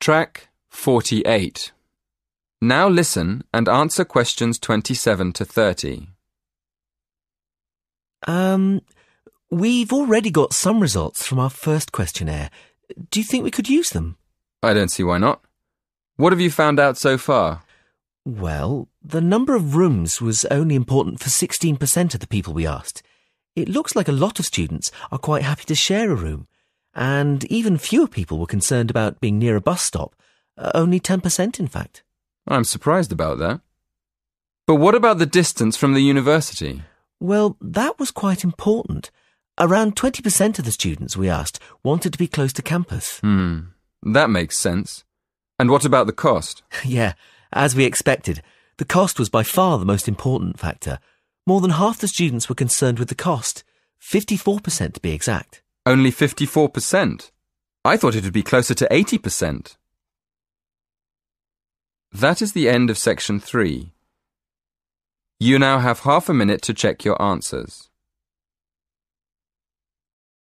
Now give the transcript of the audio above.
Track 48. Now listen and answer questions 27 to 30. Um, we've already got some results from our first questionnaire. Do you think we could use them? I don't see why not. What have you found out so far? Well, the number of rooms was only important for 16% of the people we asked. It looks like a lot of students are quite happy to share a room, and even fewer people were concerned about being near a bus stop. Uh, only 10%, in fact. I'm surprised about that. But what about the distance from the university? Well, that was quite important. Around 20% of the students we asked wanted to be close to campus. Hmm, that makes sense. And what about the cost? yeah, as we expected, the cost was by far the most important factor. More than half the students were concerned with the cost, 54% to be exact. Only 54%. I thought it would be closer to 80%. That is the end of section 3. You now have half a minute to check your answers.